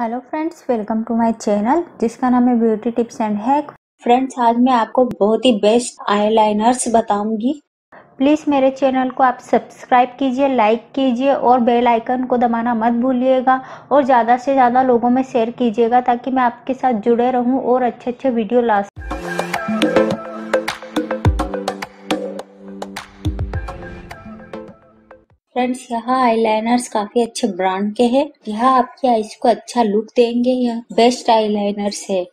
Hello friends welcome to my channel जिसका नाम है beauty tips and hack friends आज मैं आपको बहुत ही बेस्ट आईलाइनर्स बताऊँगी। प्लीज़ मेरे चैनल को आप सब्सक्राइब कीजिए लाइक कीजिए और बेल आइकन को दबाना मत भूलिएगा और ज़्यादा से ज़्यादा लोगों में शेयर कीजिएगा ताकि मैं आपके साथ जुड़े रहूँ और अच्छे अच्छे वीडियो ला फ्रेंड्स यहाँ आईलाइनर्स काफ़ी अच्छे ब्रांड के हैं। यह आपकी आईज को अच्छा लुक देंगे। यह बेस्ट आईलाइनर्स है।